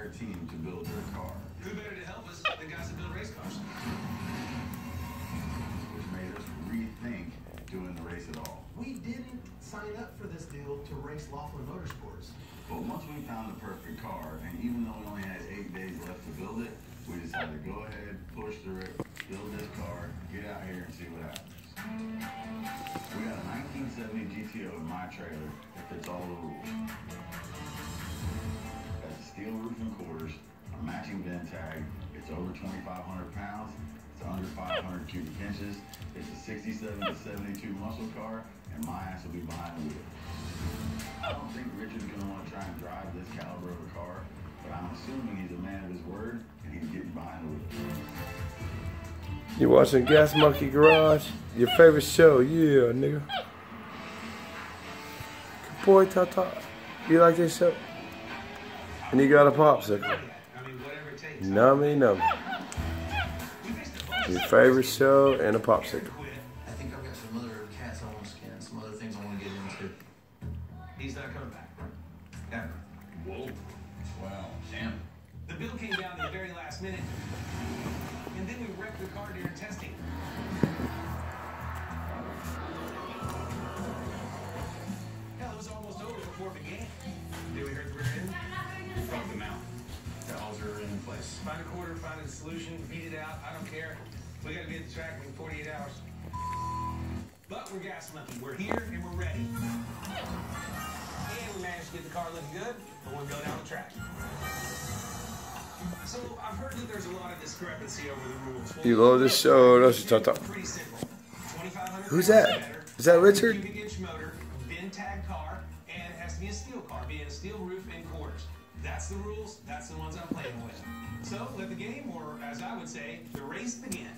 entire team to build their car, Who better to help us than guys that build race cars? which made us rethink doing the race at all. We didn't sign up for this deal to race Laughlin Motorsports. But once we found the perfect car, and even though we only had eight days left to build it, we decided to go ahead, push through it, build this car, get out here and see what happens. We got a 1970 GTO in my trailer that fits all the rules. Over 2,500 pounds, it's under 500 cubic inches, it's a 67 to 72 muscle car, and my ass will be behind the wheel. I don't think Richard's gonna want to try and drive this caliber of a car, but I'm assuming he's a man of his word and he's getting behind the wheel. You watching Gas Monkey Garage? Your favorite show? Yeah, nigga. Good boy, Tata. You like this show? And you got a popsicle. I mean, whatever. Nummy nummy. We faced a bunch Your favorite show and a popsicle. quit. I think I've got some other cats I want to skin, some other things I want to get into. He's not coming back. Ever. Whoa. Wow. Damn. The bill came down at the very last minute, and then we wrecked the car during testing. Hell, it was almost over before it began. Then we heard the place. Find a quarter, find a solution, beat it out. I don't care. We gotta be at the track in 48 hours. But we're gas monkey. We're here and we're ready. And we managed to get the car looking good, but we'll go down the track. So I've heard that there's a lot of discrepancy over the rules. You love this show, don't you, Tata? Pretty 2,500 Who's that? Is that? better, Is that Richard? Motor, VIN tag car, and it has to be a steel car, being a steel roof and quarters. That's the rules. That's the ones I'm playing with. So let the game, or as I would say, the race begin.